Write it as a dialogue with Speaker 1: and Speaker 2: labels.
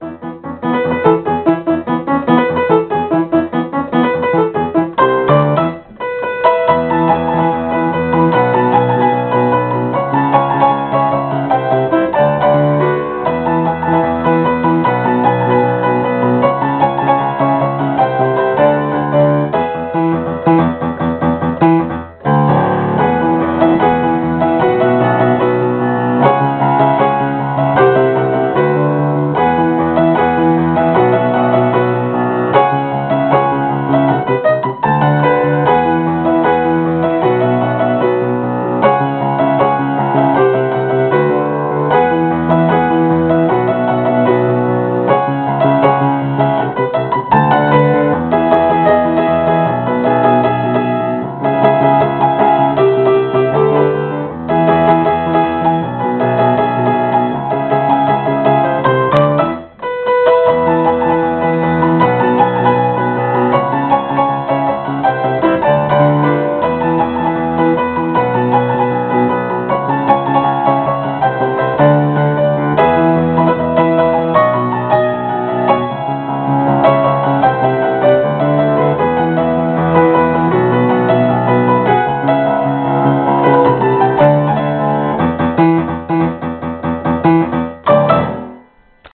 Speaker 1: Bye.